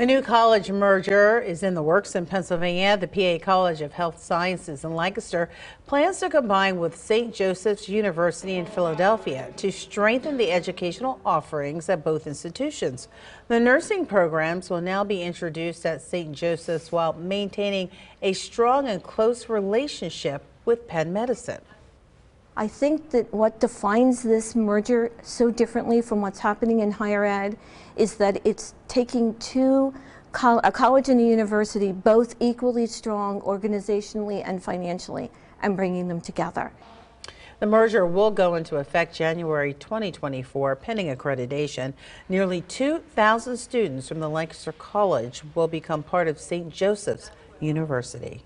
A new college merger is in the works in Pennsylvania. The PA College of Health Sciences in Lancaster plans to combine with St. Joseph's University in Philadelphia to strengthen the educational offerings at both institutions. The nursing programs will now be introduced at St. Joseph's while maintaining a strong and close relationship with Penn Medicine. I think that what defines this merger so differently from what's happening in higher ed is that it's taking two, a college and a university, both equally strong organizationally and financially, and bringing them together. The merger will go into effect January 2024, pending accreditation. Nearly 2,000 students from the Lancaster College will become part of St. Joseph's University.